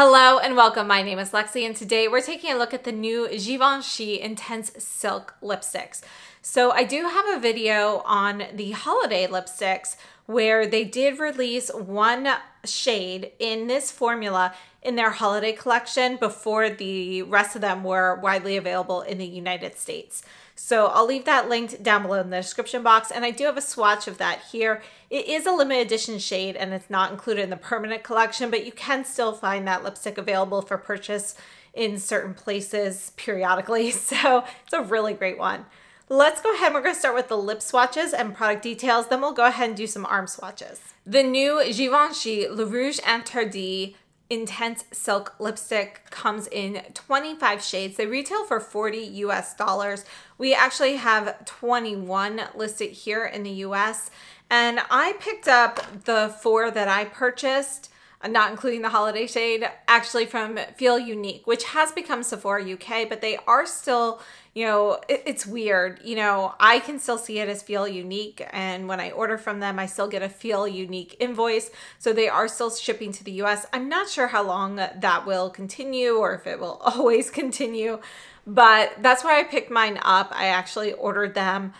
Hello and welcome. My name is Lexi and today we're taking a look at the new Givenchy Intense Silk lipsticks. So I do have a video on the holiday lipsticks where they did release one shade in this formula in their holiday collection before the rest of them were widely available in the United States. So I'll leave that linked down below in the description box. And I do have a swatch of that here. It is a limited edition shade and it's not included in the permanent collection, but you can still find that lipstick available for purchase in certain places periodically. So it's a really great one. Let's go ahead. We're going to start with the lip swatches and product details. Then we'll go ahead and do some arm swatches. The new Givenchy Le Rouge Interdit Intense Silk Lipstick comes in 25 shades. They retail for 40 US dollars. We actually have 21 listed here in the US. And I picked up the four that I purchased not including the holiday shade, actually from Feelunique, which has become Sephora UK, but they are still, you know, it, it's weird. You know, I can still see it as Feelunique, and when I order from them, I still get a Feelunique invoice. So they are still shipping to the US. I'm not sure how long that will continue or if it will always continue, but that's why I picked mine up. I actually ordered them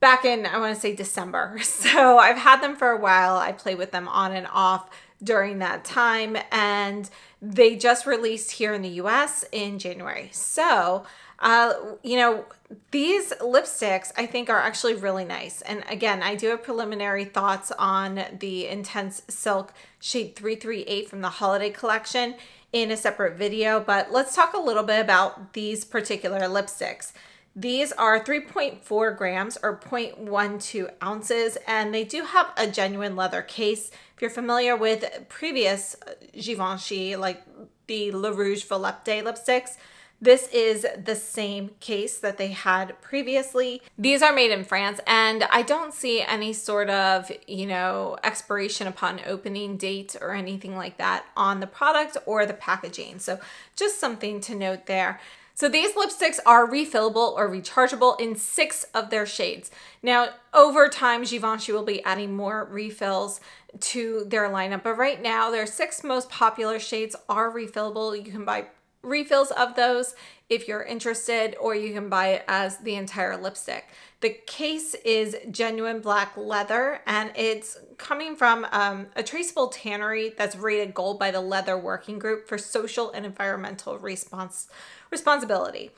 back in, I want to say December. So I've had them for a while. I play with them on and off during that time and they just released here in the US in January. So, uh, you know, these lipsticks I think are actually really nice. And again, I do have preliminary thoughts on the Intense Silk Shade 338 from the Holiday Collection in a separate video, but let's talk a little bit about these particular lipsticks. These are 3.4 grams or 0.12 ounces, and they do have a genuine leather case. If you're familiar with previous Givenchy, like the Le Rouge Volupté lipsticks, this is the same case that they had previously. These are made in France and I don't see any sort of, you know, expiration upon opening date or anything like that on the product or the packaging. So just something to note there. So these lipsticks are refillable or rechargeable in six of their shades. Now, over time, Givenchy will be adding more refills to their lineup, but right now their six most popular shades are refillable. You can buy refills of those if you're interested, or you can buy it as the entire lipstick. The case is genuine black leather and it's coming from um, a traceable tannery that's rated gold by the Leather Working Group for social and environmental response responsibility.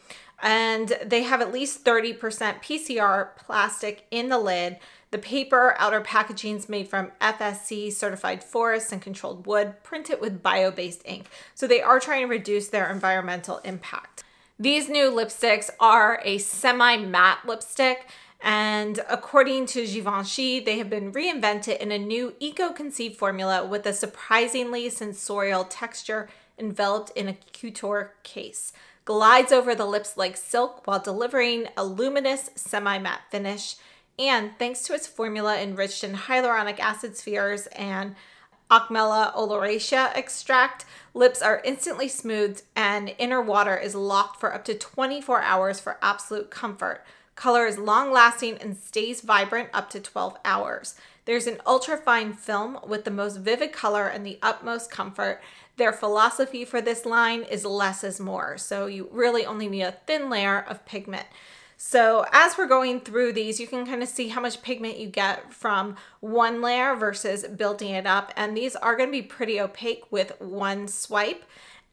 And they have at least 30% PCR plastic in the lid. The paper outer packaging is made from FSC certified forest and controlled wood, printed with bio-based ink. So they are trying to reduce their environmental impact. These new lipsticks are a semi-matte lipstick and according to Givenchy, they have been reinvented in a new eco-conceived formula with a surprisingly sensorial texture enveloped in a couture case. Glides over the lips like silk while delivering a luminous semi-matte finish. And thanks to its formula enriched in hyaluronic acid spheres and Acmella oleracea extract, lips are instantly smoothed and inner water is locked for up to 24 hours for absolute comfort. Color is long lasting and stays vibrant up to 12 hours. There's an ultra fine film with the most vivid color and the utmost comfort. Their philosophy for this line is less is more. So you really only need a thin layer of pigment. So as we're going through these, you can kind of see how much pigment you get from one layer versus building it up. And these are going to be pretty opaque with one swipe.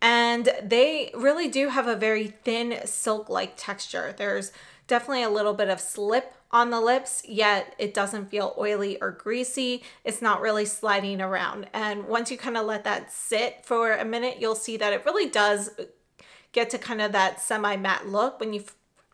And they really do have a very thin silk-like texture. There's definitely a little bit of slip on the lips, yet it doesn't feel oily or greasy. It's not really sliding around. And once you kind of let that sit for a minute, you'll see that it really does get to kind of that semi-matte look. When you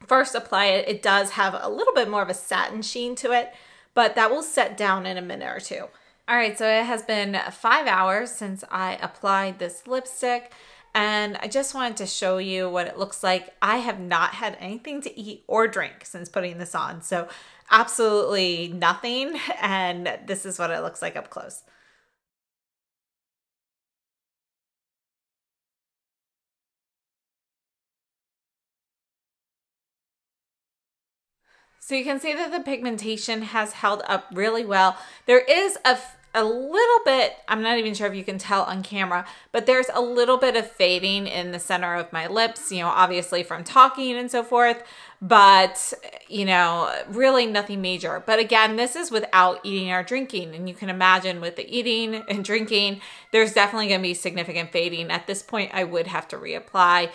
first apply it, it does have a little bit more of a satin sheen to it, but that will set down in a minute or two. All right, so it has been five hours since I applied this lipstick and I just wanted to show you what it looks like. I have not had anything to eat or drink since putting this on, so absolutely nothing, and this is what it looks like up close. So you can see that the pigmentation has held up really well. There is a a little bit, I'm not even sure if you can tell on camera, but there's a little bit of fading in the center of my lips, you know, obviously from talking and so forth, but you know, really nothing major. But again, this is without eating or drinking. And you can imagine with the eating and drinking, there's definitely gonna be significant fading. At this point, I would have to reapply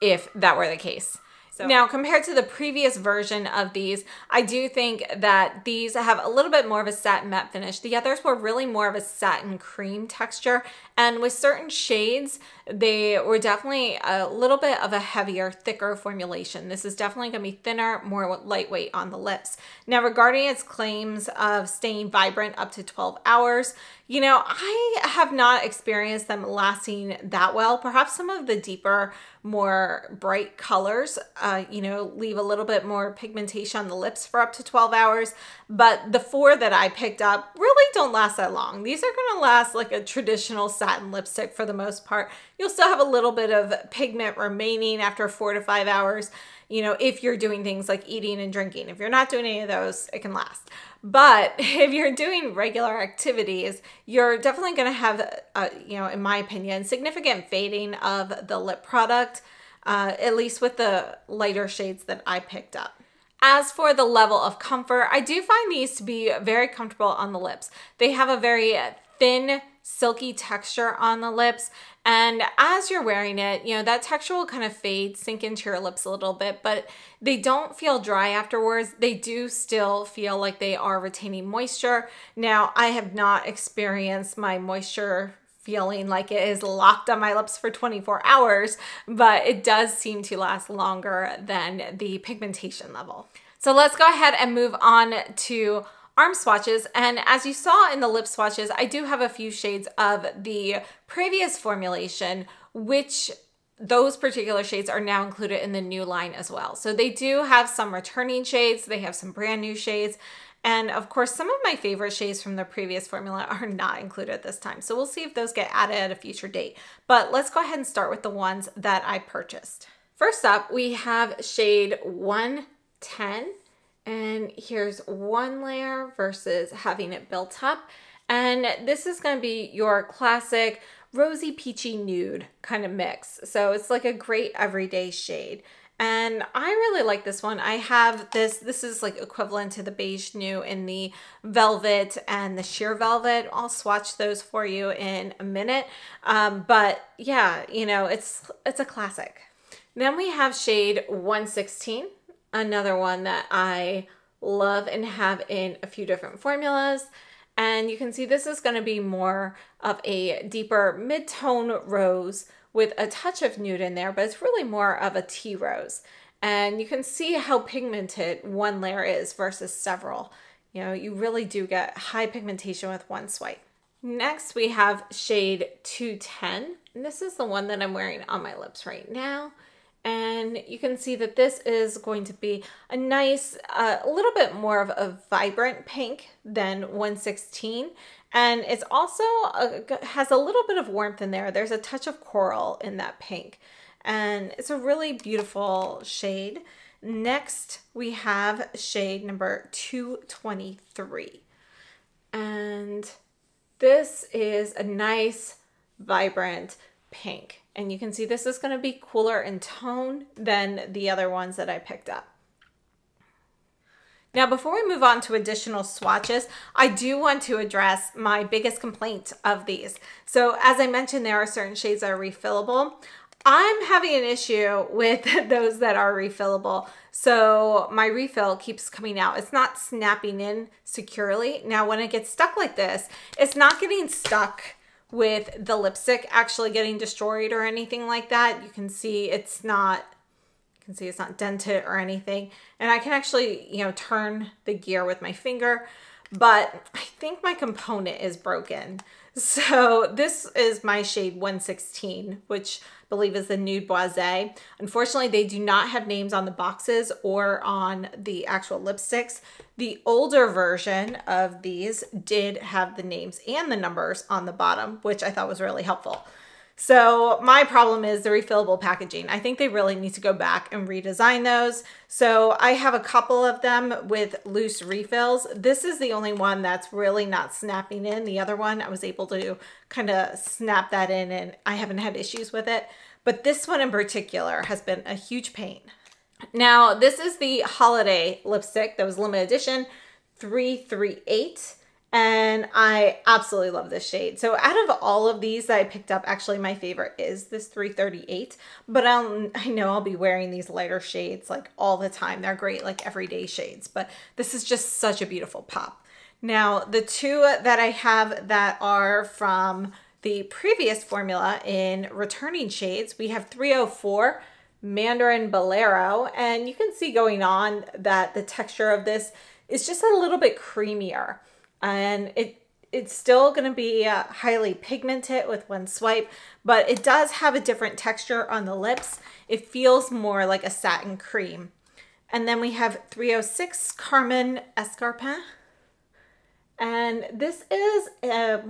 if that were the case. So. Now, compared to the previous version of these, I do think that these have a little bit more of a satin matte finish. The others were really more of a satin cream texture. And with certain shades, they were definitely a little bit of a heavier, thicker formulation. This is definitely to be thinner, more lightweight on the lips. Now, regarding its claims of staying vibrant up to 12 hours, you know, I have not experienced them lasting that well. Perhaps some of the deeper, more bright colors, uh, you know, leave a little bit more pigmentation on the lips for up to 12 hours. But the four that I picked up really don't last that long. These are going to last like a traditional satin lipstick for the most part. You'll still have a little bit of pigment remaining after four to five hours, you know, if you're doing things like eating and drinking. If you're not doing any of those, it can last. But if you're doing regular activities, you're definitely going to have, uh, you know, in my opinion, significant fading of the lip product, uh, at least with the lighter shades that I picked up. As for the level of comfort, I do find these to be very comfortable on the lips. They have a very thin, silky texture on the lips. And as you're wearing it, you know, that texture will kind of fade, sink into your lips a little bit, but they don't feel dry afterwards. They do still feel like they are retaining moisture. Now, I have not experienced my moisture feeling like it is locked on my lips for 24 hours, but it does seem to last longer than the pigmentation level. So let's go ahead and move on to arm swatches. And as you saw in the lip swatches, I do have a few shades of the previous formulation, which those particular shades are now included in the new line as well. So they do have some returning shades, they have some brand new shades, and of course, some of my favorite shades from the previous formula are not included this time. So we'll see if those get added at a future date. But let's go ahead and start with the ones that I purchased. First up, we have shade 110. And here's one layer versus having it built up. And this is going to be your classic rosy peachy nude kind of mix. So it's like a great everyday shade. And I really like this one. I have this, this is like equivalent to the Beige Nu in the velvet and the sheer velvet. I'll swatch those for you in a minute. Um, but yeah, you know, it's, it's a classic. Then we have shade 116, another one that I love and have in a few different formulas. And you can see this is gonna be more of a deeper mid-tone rose with a touch of nude in there, but it's really more of a tea rose. And you can see how pigmented one layer is versus several. You know, you really do get high pigmentation with one swipe. Next, we have shade 210. And this is the one that I'm wearing on my lips right now. And you can see that this is going to be a nice, uh, a little bit more of a vibrant pink than 116. And it's also a, has a little bit of warmth in there. There's a touch of coral in that pink. And it's a really beautiful shade. Next, we have shade number 223. And this is a nice, vibrant pink. And you can see this is going to be cooler in tone than the other ones that I picked up. Now, before we move on to additional swatches, I do want to address my biggest complaint of these. So as I mentioned, there are certain shades that are refillable. I'm having an issue with those that are refillable. So my refill keeps coming out. It's not snapping in securely. Now, when it gets stuck like this, it's not getting stuck with the lipstick actually getting destroyed or anything like that. You can see it's not you can see it's not dented or anything. And I can actually, you know, turn the gear with my finger, but I think my component is broken. So this is my shade 116, which believe is the Nude Boise. Unfortunately, they do not have names on the boxes or on the actual lipsticks. The older version of these did have the names and the numbers on the bottom, which I thought was really helpful. So my problem is the refillable packaging. I think they really need to go back and redesign those. So I have a couple of them with loose refills. This is the only one that's really not snapping in. The other one, I was able to kind of snap that in and I haven't had issues with it. But this one in particular has been a huge pain. Now, this is the holiday lipstick that was limited edition 338 and I absolutely love this shade. So out of all of these that I picked up, actually my favorite is this 338, but I'll, I know I'll be wearing these lighter shades like all the time. They're great like everyday shades, but this is just such a beautiful pop. Now the two that I have that are from the previous formula in returning shades, we have 304 Mandarine Bolero, and you can see going on that the texture of this is just a little bit creamier and it it's still going to be uh, highly pigmented with one swipe, but it does have a different texture on the lips. It feels more like a satin cream. And then we have 306 Carmin Escarpin. And this is a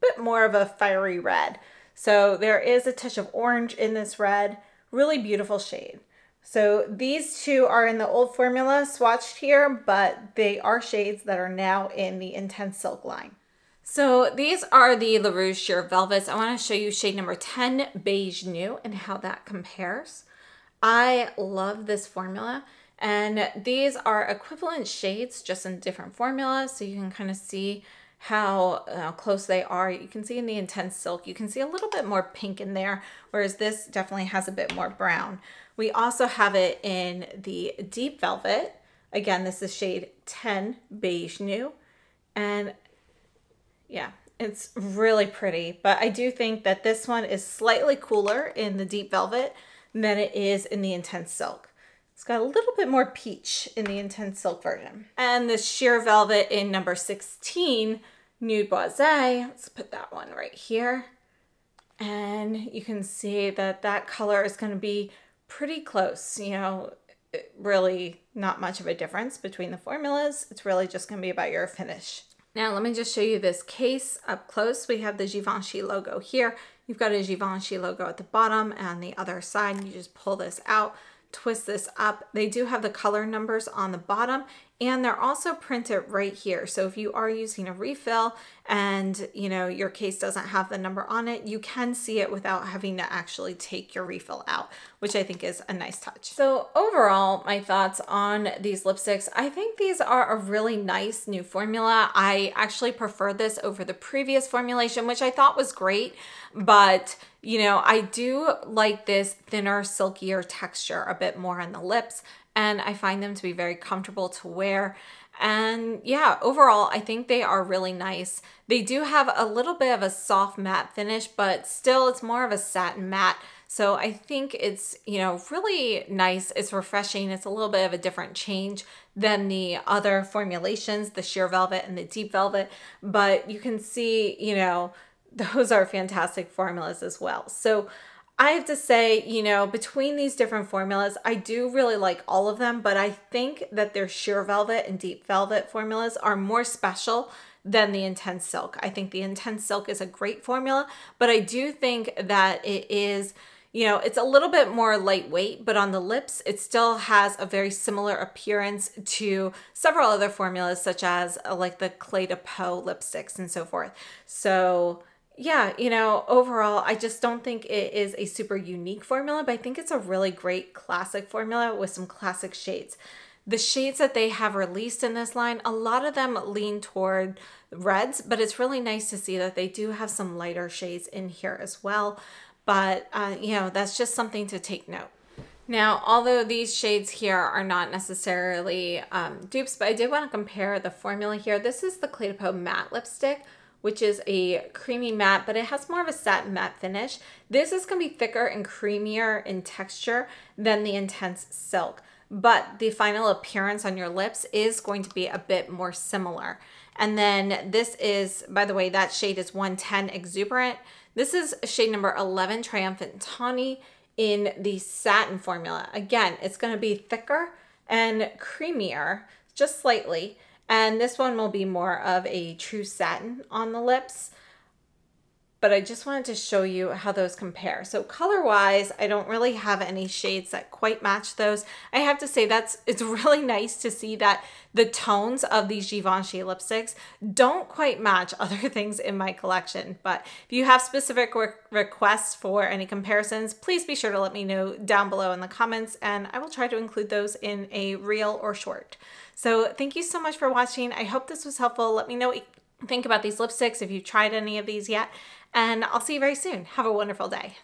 bit more of a fiery red. So there is a touch of orange in this red. Really beautiful shade. So these two are in the old formula swatched here, but they are shades that are now in the Intense Silk line. So these are the La Rouge Sheer Velvets. I want to show you shade number 10, Beige Nu, and how that compares. I love this formula. And these are equivalent shades, just in different formulas. So you can kind of see how uh, close they are. You can see in the Intense Silk, you can see a little bit more pink in there, whereas this definitely has a bit more brown. We also have it in the Deep Velvet. Again, this is shade 10 Beige Nu. And yeah, it's really pretty. But I do think that this one is slightly cooler in the Deep Velvet than it is in the Intense Silk. It's got a little bit more peach in the Intense Silk version. And the Sheer Velvet in number 16, Nude Boise. Let's put that one right here. And you can see that that color is going to be pretty close, you know, really not much of a difference between the formulas. It's really just going to be about your finish. Now, let me just show you this case up close. We have the Givenchy logo here. You've got a Givenchy logo at the bottom and the other side. You just pull this out, twist this up. They do have the color numbers on the bottom and they're also printed right here. So if you are using a refill and you know your case doesn't have the number on it, you can see it without having to actually take your refill out, which I think is a nice touch. So overall, my thoughts on these lipsticks, I think these are a really nice new formula. I actually prefer this over the previous formulation, which I thought was great, but you know, I do like this thinner, silkier texture a bit more on the lips and I find them to be very comfortable to wear. And yeah, overall, I think they are really nice. They do have a little bit of a soft matte finish, but still it's more of a satin matte. So I think it's, you know, really nice. It's refreshing. It's a little bit of a different change than the other formulations, the sheer velvet and the deep velvet. But you can see, you know, those are fantastic formulas as well. So I have to say, you know, between these different formulas, I do really like all of them, but I think that their sheer velvet and deep velvet formulas are more special than the intense silk. I think the intense silk is a great formula, but I do think that it is, you know, it's a little bit more lightweight, but on the lips, it still has a very similar appearance to several other formulas, such as uh, like the Clé de Peau lipsticks and so forth. So, yeah, you know, overall, I just don't think it is a super unique formula, but I think it's a really great classic formula with some classic shades. The shades that they have released in this line, a lot of them lean toward reds, but it's really nice to see that they do have some lighter shades in here as well. But, uh, you know, that's just something to take note. Now, although these shades here are not necessarily um, dupes, but I did want to compare the formula here. This is the Clé de Peau matte lipstick which is a creamy matte, but it has more of a satin matte finish. This is gonna be thicker and creamier in texture than the Intense Silk, but the final appearance on your lips is going to be a bit more similar. And then this is, by the way, that shade is 110 Exuberant. This is shade number 11 Triumphant Tawny in the satin formula. Again, it's gonna be thicker and creamier, just slightly. And this one will be more of a true satin on the lips. but I just wanted to show you how those compare. So color wise, I don't really have any shades that quite match those. I have to say that's it's really nice to see that the tones of these Givenchy lipsticks don't quite match other things in my collection. But if you have specific re requests for any comparisons, please be sure to let me know down below in the comments and I will try to include those in a reel or short. So thank you so much for watching. I hope this was helpful. Let me know what you think about these lipsticks if you've tried any of these yet and I'll see you very soon. Have a wonderful day.